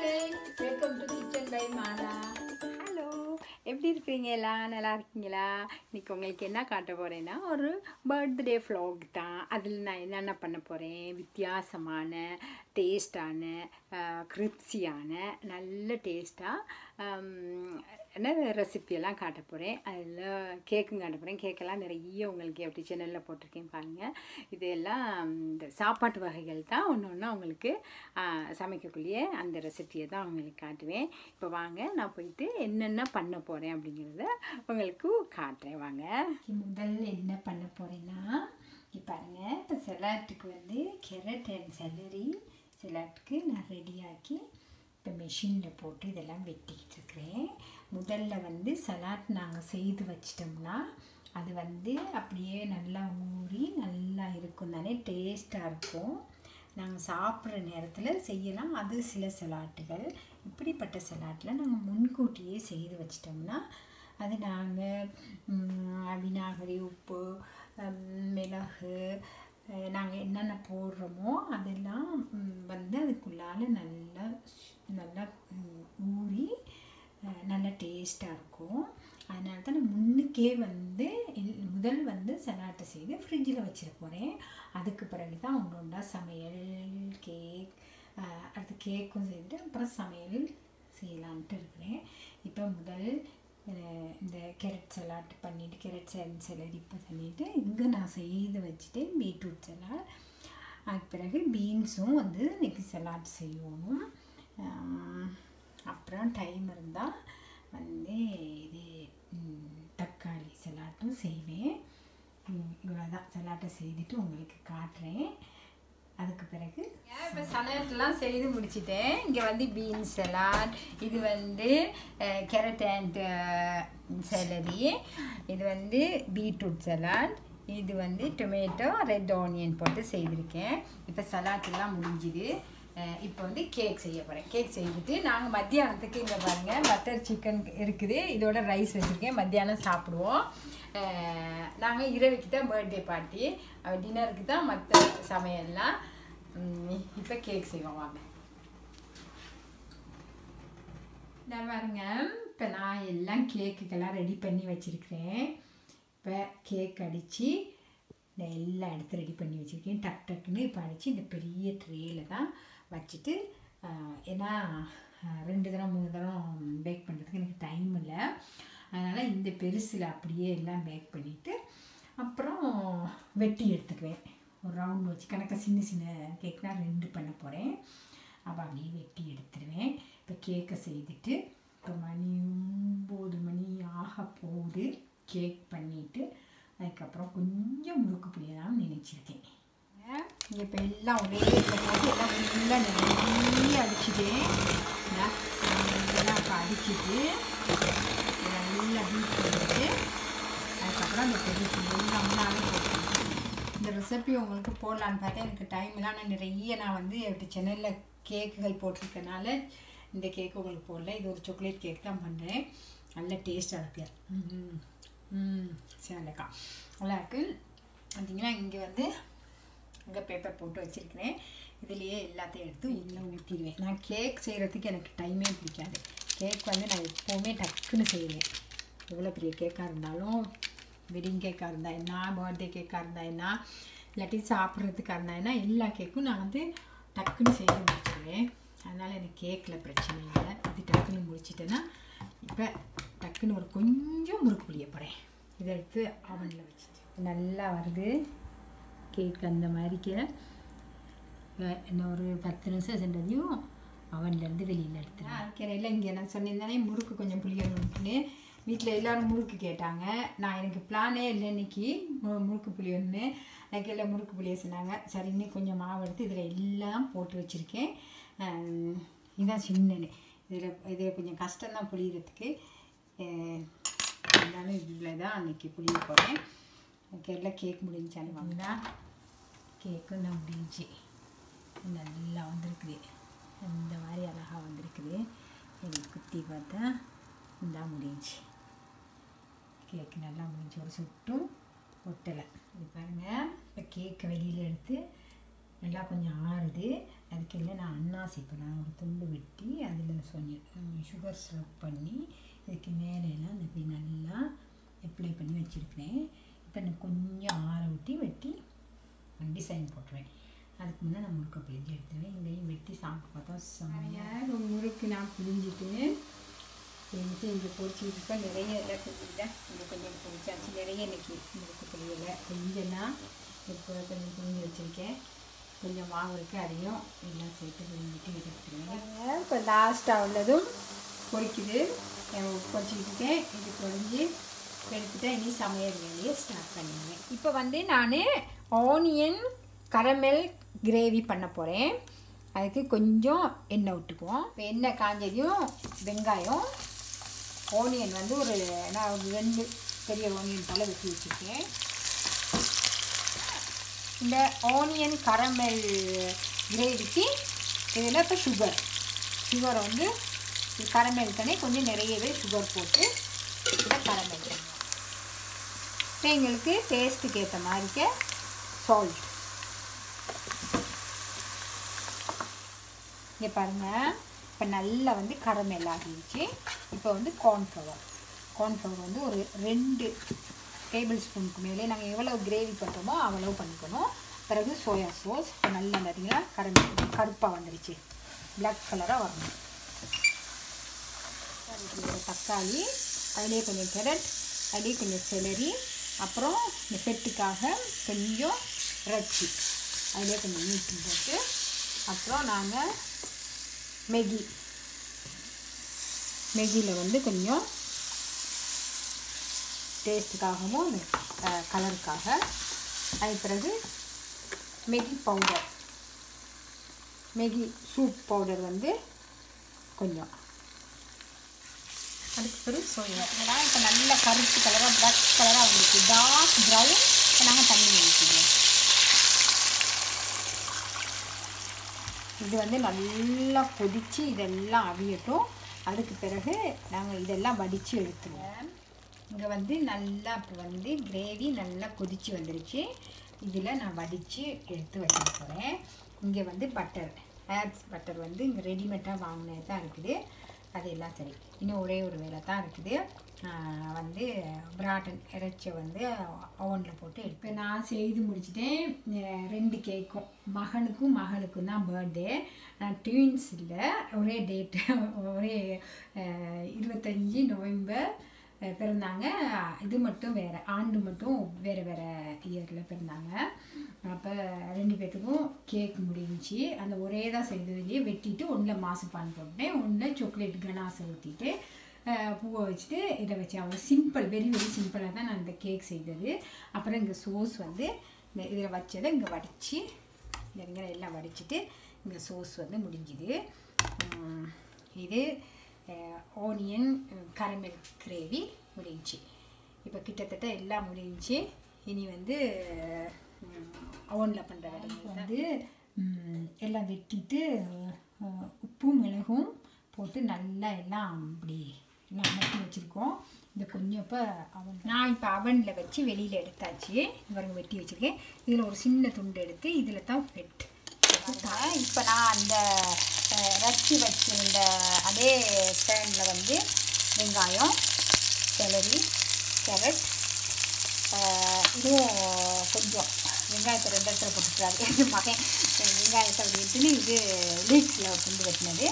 Friends welcome to kitchen by Mala hello எப்படி இருக்கிறீங்க எல்லாம் நல்லா இருக்கீங்களா? இன்றைக்கி உங்களுக்கு என்ன காட்ட போகிறேன்னா ஒரு பர்த்டே ஃப்ளாக் தான். அதில் நான் என்னென்ன பண்ண போகிறேன் வித்தியாசமான டேஸ்டான கிரிப்ஸியான நல்ல டேஸ்ட்டாக என்ன ரெசிப்பியெல்லாம் காட்ட போகிறேன் அதில் கேக்கும் காட்ட போகிறேன் கேக்கெல்லாம் நிறைய உங்களுக்கு எப்படி சேனலில் போட்டிருக்கேன் பாருங்கள் இதெல்லாம் இந்த சாப்பாட்டு வகைகள் தான் ஒன்று ஒன்று உங்களுக்கு சமைக்கக்குள்ளேயே சமைக்கக்கூடிய அந்த ரெசிப்பியை தான் உங்களுக்கு காட்டுவேன். இப்போ வாங்க நான் போயிட்டு என்னென்ன பண்ண போகிறேன் அப்படிங்கிறத உங்களுக்கு காட்டுறேன். வாங்க. முதல் என்ன பண்ண போகிறேன்னா இப்போ பாருங்கள் இப்போ செலாட்டுக்கு வந்து கேரட் அண்ட் செலரி செலாட்டுக்கு நான் ரெடியாக்கி இப்போ மெஷினில் போட்டு இதெல்லாம் வெட்டிக்கிட்டு இருக்கிறேன். முதல்ல வந்து சலாட் நாங்கள் செய்து வச்சிட்டோம்னா அது வந்து அப்படியே நல்லா ஊறி நல்லா இருக்கும் தானே டேஸ்ட்டாக இருக்கும். நாங்கள் சாப்பிட்ற நேரத்தில் செய்யலாம். அது சில சலாட்டுகள் இப்படிப்பட்ட சலாட்டில் நாங்கள் முன்கூட்டியே செய்து வச்சிட்டோம்னா அது நாங்கள் விநாகரி உப்பு மிளகு நாங்கள் என்னென்ன போடுறோமோ அதெல்லாம் வந்து அதுக்குள்ளால நல்லா நல்லா ஊறி நல்லா டேஸ்ட்டாக இருக்கும். அதனால தான் நான் முன்னுக்கே வந்து முதல் வந்து சலாட்டை செய்து ஃப்ரிட்ஜில் வச்சிட போகிறேன் அதுக்கு பிறகு தான் ஒன்று ஒன்றா சமையல் கேக் அடுத்து கேக்கும் செய்துட்டு அப்புறம் சமையல் செய்யலான்ட்டு இருக்கிறேன். இப்போ முதல் இந்த கேரட் சலாட் பண்ணிவிட்டு கேரட் சன் சலாட் இப்போ பண்ணிவிட்டு இங்கே நான் செய்து வச்சுட்டேன் பீட்ரூட் சலாட் அதுக்கு பிறகு பீன்ஸும் வந்து இன்றைக்கி சலாட் செய்யணும். அப்புறம் டைம் இருந்தால் வந்து இது தக்காளி சலாட்டும் செய்வேன். இவ்வளோதான் சலாட்டை செய்துட்டு உங்களுக்கு காட்டுறேன். அதுக்கு பிறகு இப்போ சலாட்லாம் செய்து முடிச்சிட்டேன்? இங்கே வந்து பீன்ஸ் சலாட் இது வந்து கேரட் அண்ட் செலரி இது வந்து பீட்ரூட் சலாட் இது வந்து டொமேட்டோ ரெட் ஆனியன் போட்டு செய்திருக்கேன். இப்போ சலாட்டெல்லாம் முடிஞ்சுது. இப்போ வந்து கேக் செய்ய போகிறேன் கேக் செய்துட்டு நாங்கள் மத்தியானத்துக்கு இங்கே பாருங்கள் பட்டர் சிக்கன் இருக்குது. இதோட ரைஸ் வச்சுருக்கேன். மத்தியானம் சாப்பிடுவோம். நாங்கள் இரவுக்கு தான் பர்த்டே பார்ட்டி டின்னருக்கு தான் மற்ற சமையல்லாம். இப்போ கேக் செய்வோம் வாங்க. நான் பாருங்க இப்போ நான் எல்லாம் கேக்குக்கெல்லாம் ரெடி பண்ணி வச்சுருக்கிறேன். இப்போ கேக் அடித்து நான் எல்லா இடத்தையும் ரெடி பண்ணி வச்சுருக்கேன். டக் டக்குன்னு இப்போ அடித்து இந்த பெரிய ட்ரேயில் தான் வச்சுட்டு ஏன்னா ரெண்டு தரம் மூணு தரம் பேக் பண்ணுறதுக்கு எனக்கு டைம் இல்லை. அதனால் இந்த பெருசில் அப்படியே எல்லாம் பேக் பண்ணிவிட்டு அப்புறம் வெட்டி எடுத்துக்குவேன். ஒரு ரவுண்ட் வச்சு கணக்காக சின்ன சின்ன கேக் தான் ரெண்டு பண்ண போகிறேன் அப்போ அப்படியே வெட்டி எடுத்துருவேன். இப்போ கேக்கை செய்துட்டு இப்போ மணி ஒம்பது மணி ஆக போகுது. கேக் பண்ணிவிட்டு அதுக்கப்புறம் கொஞ்சம் முறுக்கு புளியலாம் நினைச்சிருக்கேன். இப்போ எல்லாம் ஒரே இதில் போட்டு எல்லாம் ஃபுல்லாக நிறைய அடிச்சுட்டேன் நான் எல்லாம் இப்போ அடிச்சுட்டு இதை நல்லா பீட் பண்ணிட்டு அதுக்கப்புறம் அந்த பெரிய எல்லாம் ஒன்றாவே போட்டு இந்த ரெசிபி உங்களுக்கு போடலான்னு பார்த்தா எனக்கு டைம் இல்லை ஆனால் நிறைய நான் வந்து எப்படி சென்னையில் கேக்குகள் போட்டிருக்கனால இந்த கேக்கு உங்களுக்கு போடல. இது ஒரு சாக்லேட் கேக் தான் பண்ணுறேன் நல்ல டேஸ்ட்டாக இருக்கு. ம் சரிக்கா நல்லா பார்த்தீங்கன்னா இங்கே வந்து இங்கே பேப்பர் போட்டு வச்சுருக்கிறேன். இதுலேயே எல்லாத்தையும் எடுத்து இன்னும் ஊற்றிடுவேன் நான் கேக் செய்கிறதுக்கு எனக்கு டைமே பிடிக்காது. கேக் வந்து நான் எப்போவுமே டக்குன்னு செய்வேன். எவ்வளோ பெரிய கேக்காக இருந்தாலும் வெட்டிங் கேக்காக இருந்தால் என்ன பர்த்டே கேக்காக இருந்தால் என்ன இல்லாட்டி சாப்பிட்றதுக்காக இருந்தால் என்ன எல்லா கேக்கும் நான் வந்து டக்குன்னு செய்து முடிச்சிடுவேன் அதனால் எனக்கு கேக்கில் பிரச்சனை இல்லை. இது டக்குன்னு முடிச்சிட்டேன்னா இப்போ டக்குன்னு ஒரு கொஞ்சம் முறுக்கு புளிய போகிறேன் இதை எடுத்து அவனில் வச்சுட்டு. நல்லா வருது. கேக் அந்த மாதிரிக்கு அஹ் இன்னும் ஒரு பத்து நிமிஷம் சென்றதையும் அவன்லேருந்து வெளியில் எடுத்துறேன் அரைக்கரையில் இங்கே நான் சொன்னிருந்தானே முறுக்கு கொஞ்சம் புளியணும்னு வீட்டில் எல்லோரும் முறுக்கு கேட்டாங்க. நான் எனக்கு பிளானே இல்லை இன்னைக்கு. மு- முறுக்கு புளியணும்னு எனக்கு எல்லாம் முறுக்கு புளியை சொன்னாங்க. சரி இன்னும் கொஞ்சம் மாவு எடுத்து இதில் எல்லாம் போட்டு வச்சுருக்கேன். இதுதான் இதான் இதில் இதில் கொஞ்சம் கஷ்டம்தான் புளியறதுக்கு. இருந்தாலும் இதில் தான் அன்றைக்கி புளிய போகிறேன் கேரளா கேக் முடிஞ்சாலும் வாங்கினா கேக்கும் நான் முடிஞ்சு. நல்லா வந்திருக்குது. இந்த மாதிரி அழகாக வந்திருக்குது. எனக்கு குத்தி பார்த்தா இந்த முடிஞ்சு. கேக்கு நல்லா முடிஞ்ச ஒரு சுட்டும் ஒட்டலை. இது பாருங்கள் இப்போ கேக்கை வெளியில் எடுத்து நல்லா கொஞ்சம் ஆறுது. அதுக்கு இல்லை நான் அன்னாசி இப்போ நான் ஒரு துண்டு வெட்டி அதில் சொன்னேன் சுகர் சிரப் பண்ணி இதுக்கு மேலே எல்லாம் இந்த இப்படி நல்லா அப்ளை பண்ணி வச்சுருக்கிறேன். இப்போ நான் கொஞ்சம் ஆற ஊட்டி வெட்டி டிசைன் போட்டுருவேன். அதுக்கு முன்னே நான் முறுக்க பிழிஞ்சு எடுத்துருவேன். இங்கேயும் வெட்டி சாப்பிட்டு பார்த்தா செம்மையாக முறுக்கு நான் பிழிஞ்சிட்டு பிழிஞ்சிட்டு இங்கே பொறிச்சிட்டு இருக்கேன் நிறைய எல்லாம் பிழிஞ்சிட்டா இங்கே கொஞ்சம் பொறிச்சாச்சு நிறைய இன்னைக்கு முறுக்கு பிழியலை கொஞ்சம்னா இப்போ கொஞ்சம் புரிஞ்சு வச்சுருக்கேன் கொஞ்சம் மாவு இருக்குது அதையும் எல்லாம் சேர்த்து பிழிஞ்சிட்டு எடுத்துருவேன் இப்போ லாஸ்ட்டாக உள்ளதும் பொறிக்குது பொரிச்சிக்கிட்டு இருக்கேன் இது பொரிஞ்சு எடுத்துட்டா இனி சமையல் வேலையை ஸ்டார்ட் பண்ணிடுவேன் இப்போ வந்து நான் ஆனியன் கரமெல் கிரேவி பண்ண போகிறேன் அதுக்கு கொஞ்சம் எண்ணெய் விட்டுக்குவோம் இப்போ எண்ணெய் காஞ்சதையும் வெங்காயம் ஓனியன் வந்து ஒரு நான் ஒரு ரெண்டு பெரிய ஓனியன் போல் வெட்டி வச்சுருக்கேன். இந்த ஆனியன் கரமெல் கிரேவிக்கு இதில் இப்போ சுகர் சுகர் வந்து கரமெல் தனி கொஞ்சம் நிறையவே சுகர் போட்டு இதை கரமெல் பண்ணுவோம். இப்போ எங்களுக்கு டேஸ்ட்டுக்கு ஏற்ற மாதிரிக்க சால்ட் இங்கே பாருங்கள் இப்போ நல்லா வந்து கரமெல் ஆகிடுச்சு. இப்போ வந்து கார்ன்ஃப்ளவர் கார்ன்ஃப்ளவர் வந்து ஒரு ரெண்டு டேபிள் ஸ்பூனுக்கு மேலே நாங்கள் எவ்வளோ கிரேவி பண்ணுறோமோ அவ்வளோ பண்ணிக்கணும். பிறகு சோயா சோஸ் இப்போ நல்லா பார்த்தீங்கன்னா கரமெல் கருப்பாக வந்துடுச்சு. பிளாக் கலராக வரணும். தக்காளி அதிலே கொஞ்சம் கேரட் அதிலே கொஞ்சம் செலரி அப்புறம் இந்த பெட்டுக்காக கொஞ்சம் இறைச்சி. அதிலே கொஞ்சம் மீட்டும் போட்டு அப்புறம் நாங்கள் மெகி. மெகியில் வந்து கொஞ்சம் டேஸ்ட்டுக்காகவும் கலருக்காக அது பிறகு Maggi powder Maggi soup powder வந்து கொஞ்சம். அதுக்கு பிறகு சோயா ஏன்னா இப்போ நல்ல கருப்பு கலராக ப்ளாக் கலராக வந்துருக்கு டார்க் ப்ரௌன் இப்போ நாங்கள் தண்ணி ஊற்றிடுவோம் இது வந்து நல்லா கொதித்து இதெல்லாம் அவியட்டும். அதுக்கு பிறகு நாங்கள் இதெல்லாம் வடித்து எடுத்துருவோம். இங்கே வந்து நல்லா இப்போ வந்து கிரேவி நல்லா கொதித்து வந்துருச்சு. இதில் நான் வடித்து எடுத்து வைக்க போகிறேன் இங்கே வந்து பட்டர் ஹேர்ஸ் பட்டர் வந்து இங்கே ரெடிமேடாக வாங்கினது தான் இருக்குது. அது எல்லாம் சரி. இன்னும் ஒரே ஒரு வேலை தான் இருக்குது. வந்து பிராட்டன் இறைச்சியை வந்து ஓவனில் போட்டு இப்போ நான் செய்து முடிச்சிட்டேன். ரெண்டு கேக்கும் மகனுக்கும் மகளுக்கும் தான் பர்த்டே நான் ட்வீன்ஸ் இல்லை. ஒரே டேட்டு ஒரே இருபத்தஞ்சி நவம்பர் பிறந்தாங்க. இது மட்டும் வேறு. ஆண்டு மட்டும் வேறு வேறு இயரில் பிறந்தாங்க. அப்போ ரெண்டு பேர்த்துக்கும் கேக் முடிஞ்சிச்சு. அந்த ஒரே தான் செய்ததுலேயே வெட்டிட்டு ஒன்றில் மாசுப்பான் போட்டேன் ஒன்றில் சாக்லேட் கனாசை ஊற்றிட்டு பூவை வச்சுட்டு இதை வச்சு அவங்க சிம்பிள் வெரி வெரி சிம்பிளாக தான் நான் இந்த கேக் செய்தது. அப்புறம் இங்கே சோஸ் வந்து இந்த இதில் வச்சதை இங்கே வடித்து இங்கே எல்லாம் வடிச்சிட்டு இங்கே சோஸ் வந்து முடிஞ்சுது. இது ஓனியன் கரமெல் கிரேவி முடிஞ்சிச்சு இப்போ கிட்டத்தட்ட எல்லாம் முடிஞ்சிச்சு இனி வந்து ஓவனில் பண்ணுற வேலை வந்து எல்லாம் வெட்டிட்டு உப்பும் மிளகும் போட்டு நல்லா எல்லாம் இப்படி எல்லாம் அமர்த்தி வச்சுருக்கோம். இந்த கொஞ்சம் இப்போ அவன் நான் இப்போ அவனில் வச்சு வெளியில் எடுத்தாச்சு. இவருங்க வெட்டி வச்சுருக்கேன். இதில் ஒரு சின்ன துண்டு எடுத்து இதில் தான் வெட் இப்போ நான் அந்த ரச்சி வச்சிருந்த அதே பேனில் வந்து வெங்காயம் செலரி கேரட் இதுவும் கொஞ்சம் வெங்காயத்தை ரெண்டு இடத்துல போட்டுக்கிறாரு. எங்கள் மகன். வெங்காயத்தை அப்படி இது லீக்ஸில் கொண்டு வெட்டினது.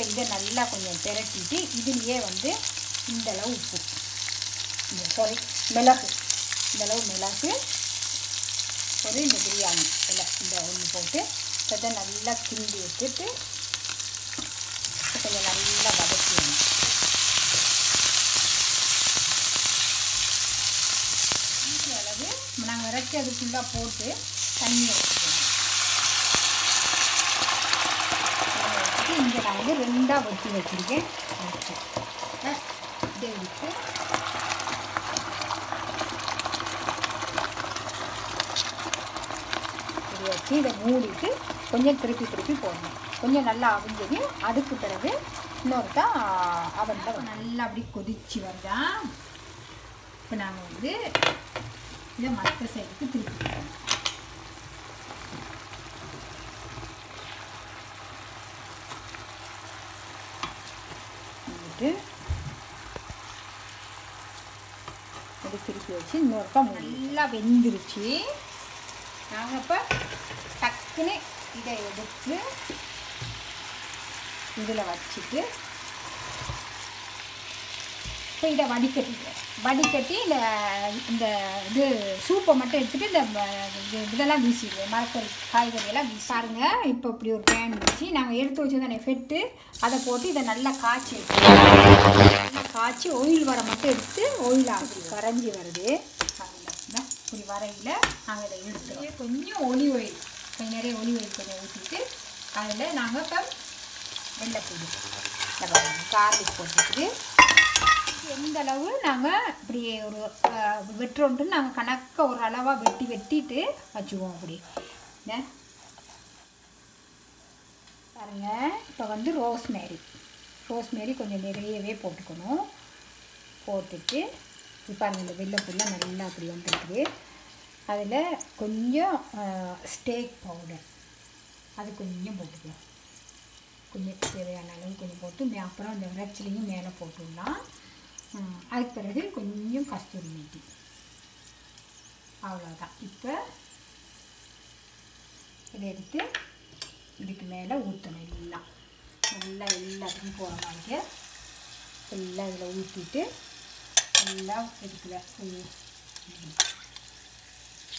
இப்போ இதை நல்லா கொஞ்சம் திரட்டிட்டு இதுலேயே வந்து இந்தளவு உப்பு. இந்த சாரி மிளகு. இந்தளவு மிளகு. ஒரு இந்த பிரியாணி. இல்லை இந்த ஒன்று போட்டு இதை நல்லா கிண்டி வச்சுட்டு கொஞ்சம் நல்லா வதக்கிடணும் அளவு நாங்கள் இறக்கி அது ஃபுல்லாக போட்டு தண்ணி வச்சுக்கணும் இங்கே நான் வந்து ரெண்டாக வச்சு வச்சுருக்கேன். இதை வச்சு இதை மூடிட்டு கொஞ்சம் திருப்பி திருப்பி போடணும். கொஞ்சம் நல்லா அவிஞ்சதையும் அதுக்கு பிறகு இன்னொருக்கா அவனில் நல்லா அப்படி கொதிச்சு வருதா? இப்போ நாங்கள் வந்து இதை மற்ற சைடுக்கு திருப்பி போட்டு அது திருப்பி வச்சு இன்னொருக்கா நல்லா வெந்துருச்சு. நாங்கள் இப்போ டக்குன்னு இதை எடுத்து இதில் வச்சுட்டு இப்போ இதை வடிக்கட்டி வடிகட்டி இந்த இந்த இது சூப்பை மட்டும் எடுத்துகிட்டு இந்த இது- இதெல்லாம் வீசிடுவேன். மரக்கறி காய்கறியெல்லாம் வீசி. பாருங்கள் இப்போ இப்படி ஒரு பேன் வச்சு நாங்கள் எடுத்து வச்சுருந்த ஃபெட்டு அதை போட்டு இதை நல்லா காய்ச்சி நல்லா காய்ச்சி ஒயில் வர மட்டும் எடுத்து ஒயில் ஆகுது கரைஞ்சி வருது. இப்படி வரையில் நாங்கள் இதை எடுத்துகிறோம் கொஞ்சம் ஒலி ஒயில் கொஞ்சம் நிறைய ஒலி ஒயில் கொஞ்சம் ஊற்றிட்டு அதில் நாங்கள் இப்போ வெள்ளை போட்டு கார்லிக் போட்டுட்டு எந்த அளவு நாங்கள் இப்படி ஒரு வெட்டுறோன்ட்டு நாங்கள் கணக்க ஒரு அளவாக வெட்டி வெட்டிட்டு வச்சுக்குவோம் அப்படி. பாருங்கள் பாருங்க இப்போ வந்து ரோஸ்மேரி. ரோஸ்மேரி கொஞ்சம் நிறையவே போட்டுக்கணும். போட்டுட்டு இப்போ அந்த வெள்ளை வெள்ளைப்பூலாம் நல்லா அப்படி வந்துருக்குது. அதில் கொஞ்சம் ஸ்டேக் பவுடர் அது கொஞ்சம் போட்டுக்கலாம். கொஞ்சம் தேவையான அளவு கொஞ்சம் போட்டு அப்புறம் இந்த இறைச்சிலையும் மேலே போட்டுடலாம். அதுக்கு பிறகு கொஞ்சம் கஸ்தூரி மேத்தி. அவ்வளோதான் இப்போ இதை எடுத்து இதுக்கு மேலே ஊற்றணும் எல்லாம் நல்லா எல்லாத்துக்கும் போகிற மாதிரி எல்லாம் இதில் ஊற்றிட்டு எல்லாம் இதுக்குள்ள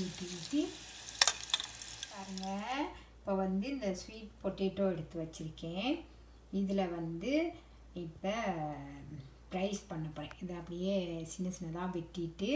ஊற்றி ஊற்றி பாருங்க. இப்போ வந்து இந்த ஸ்வீட் பொட்டேட்டோ எடுத்து வச்சுருக்கேன். இதில் வந்து இப்போ ரைஸ் பண்ண போகிறேன் இதை அப்படியே சின்ன சின்னதாக வெட்டிட்டு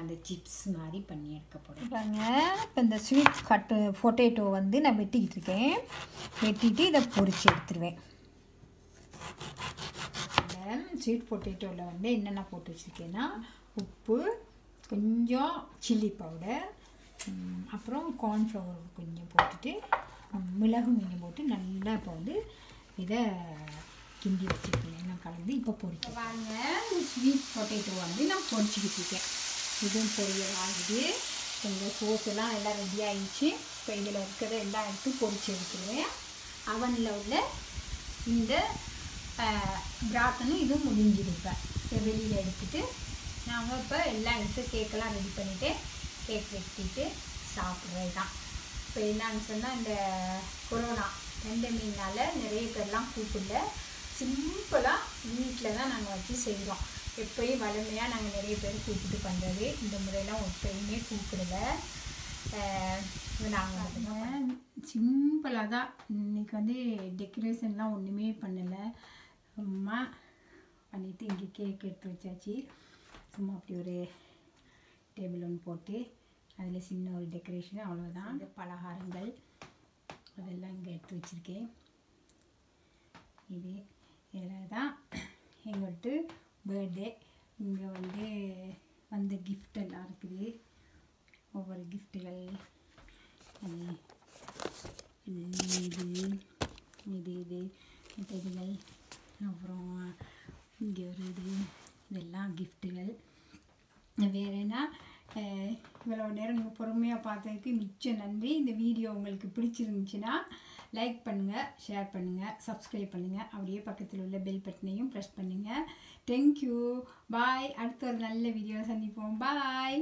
அந்த சிப்ஸ் மாதிரி பண்ணி எடுக்க போகிறேன் பாருங்க இப்போ இந்த ஸ்வீட் கட்டு பொட்டேட்டோ வந்து நான் வெட்டிக்கிட்டு இருக்கேன். வெட்டிட்டு இதை பொறிச்சு எடுத்துருவேன். ஸ்வீட் பொட்டேட்டோவில் வந்து என்னென்ன போட்டு வச்சுருக்கேன்னா உப்பு கொஞ்சம் சில்லி பவுடர் அப்புறம் கார்ன்ஃப்ளவர் கொஞ்சம் போட்டுட்டு மிளகு மீன் கொஞ்சம் போட்டு நல்லா இப்போ வந்து இதை கிண்டி வச்சுருக்கேன் எல்லாம் கலந்து இப்போ பொரிக்க பாருங்க ஸ்வீட் பொட்டேட்டோ வந்து நான் பொறிச்சிக்கிட்டு இருக்கேன். இதுவும் பொரியல் ஆகுது. இந்த சோஸ் எல்லாம் எல்லாம் ரெடி ஆகிடுச்சு இப்போ இதில் இருக்கிறத எல்லாம் எடுத்து பொறிச்சு எடுத்துருவேன் அவனில் உள்ள இந்த பிராத்தனும் இதுவும் முடிஞ்சிருப்பேன். வெளியில் எடுத்துட்டு நாங்கள் இப்போ எல்லாம் எடுத்து கேக்கெல்லாம் ரெடி பண்ணிவிட்டு கேக் வெட்டிட்டு சாப்பிட்றது தான் இப்போ என்னன்னு சொன்னால் இந்த கொரோனா ரெண்டு மீனால் நிறைய பேர்லாம் கூப்பிடல. சிம்பிளாக வீட்டில் தான் நாங்கள் வச்சு செய்கிறோம் எப்பயும் வலிமையாக நாங்கள் நிறைய பேர் கூப்பிட்டு பண்ணுறது இந்த முறையெல்லாம் எப்பயுமே கூப்பிடல நாங்கள் சிம்பிளாக தான். இன்னைக்கு வந்து டெக்கரேஷன்லாம் ஒன்றுமே பண்ணலை. சும்மா பண்ணிவிட்டு இங்கே கேக் எடுத்து வச்சாச்சு. சும்மா அப்படி ஒரு டேபிள் ஒன்று போட்டு அதில் சின்ன ஒரு டெக்கரேஷன் அவ்வளோதான் இந்த பலகாரங்கள். அதெல்லாம் இங்கே எடுத்து வச்சுருக்கேன். இது இதில் தான் எங்கள்கிட்ட பர்த்டே இங்கே வந்து வந்த gift எல்லாம் இருக்குது. ஒவ்வொரு கிஃப்ட்டுகள் இது இது இது இது இதுகள். அப்புறம் இங்கே ஒரு இது இதெல்லாம் கிஃப்ட்டுகள் வேறு என்ன? இவ்வளோ நேரம் நீங்கள் பொறுமையாக பார்த்ததுக்கு மிச்ச நன்றி. இந்த வீடியோ உங்களுக்கு பிடிச்சிருந்துச்சின்னா லைக் பண்ணுங்கள் ஷேர் பண்ணுங்கள் சப்ஸ்கிரைப் பண்ணுங்கள் அப்படியே பக்கத்தில் உள்ள பெல் பட்டனையும் ப்ரெஸ் பண்ணுங்கள் தேங்க்யூ பாய் அடுத்த ஒரு நல்ல வீடியோ சந்திப்போம். பாய்